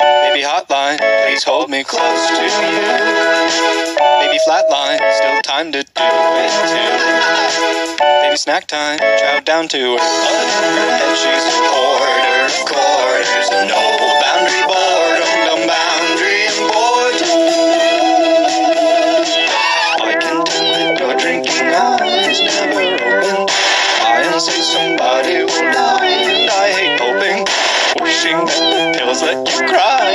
Baby hotline, please hold me close to you. Baby flatline, still time to do it too. Baby snack time, chow down to her. Head, she's a quarter quarters. No boundary boredom, no boundary boredom. I can tell that your drinking eyes never open. I and say somebody will die, That the pills let you cry,